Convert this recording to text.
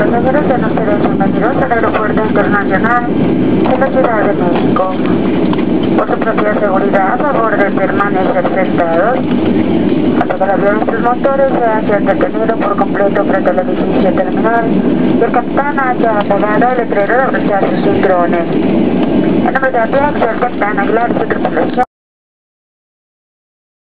pasajeros sean ustedes bienvenidos al Aeropuerto Internacional de la Ciudad de México. Por su propia seguridad, a favor de permanecer sentados. Hasta que el avión y motores se hayan detenido por completo frente al edificio terminal y el capitán haya apagado el letrero de abrochar sus cinturones. En nombre de Apex, el capitán Aguilar y su tripulación.